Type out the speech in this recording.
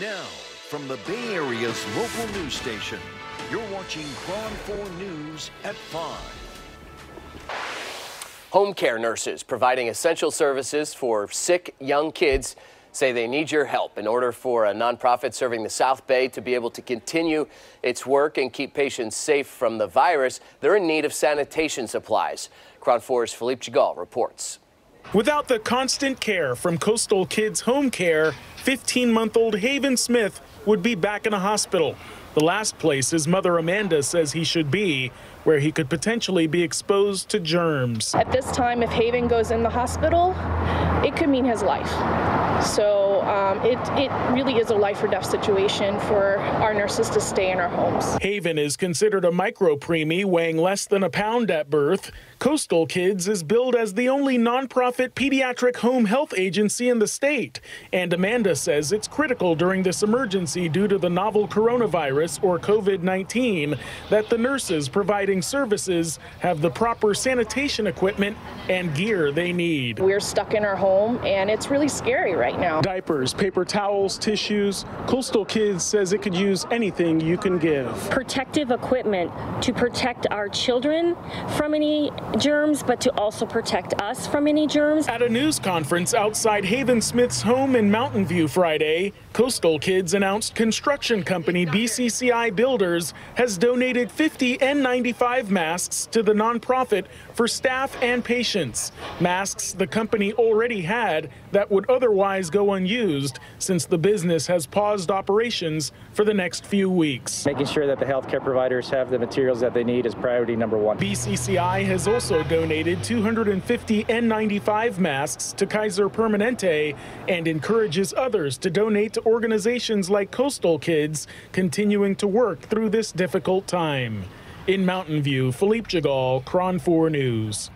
Now, from the Bay Area's local news station, you're watching KRON 4 News at 5. Home care nurses providing essential services for sick young kids say they need your help in order for a nonprofit serving the South Bay to be able to continue its work and keep patients safe from the virus. They're in need of sanitation supplies. KRON 4's Philippe Djegal reports. Without the constant care from Coastal Kids Home Care, 15 month old Haven Smith would be back in a hospital. The last place his mother Amanda says he should be, where he could potentially be exposed to germs. At this time, if Haven goes in the hospital, it could mean his life. So um, it, it really is a life or death situation for our nurses to stay in our homes. Haven is considered a micro preemie weighing less than a pound at birth. Coastal Kids is billed as the only nonprofit pediatric home health agency in the state. And Amanda says it's critical during this emergency due to the novel coronavirus or COVID 19 that the nurses providing services have the proper sanitation equipment and gear they need. We're stuck in our home and it's really scary right now. Diapers, paper towels, tissues. Coastal Kids says it could use anything you can give. Protective equipment to protect our children from any germs, but to also protect us from any germs. At a news conference outside Haven Smith's home in Mountain View Friday, Coastal Kids announced construction company BCCI Builders has donated 50 N95 masks to the nonprofit for staff and patients. Masks the company already had that would otherwise go unused since the business has paused operations for the next few weeks. Making sure that the healthcare providers have the materials that they need is priority number one. BCCI has also donated 250 N95 masks to Kaiser Permanente and encourages others to donate to organizations like Coastal Kids continuing to work through this difficult time. In Mountain View, Philippe Djegal, KRON 4 News.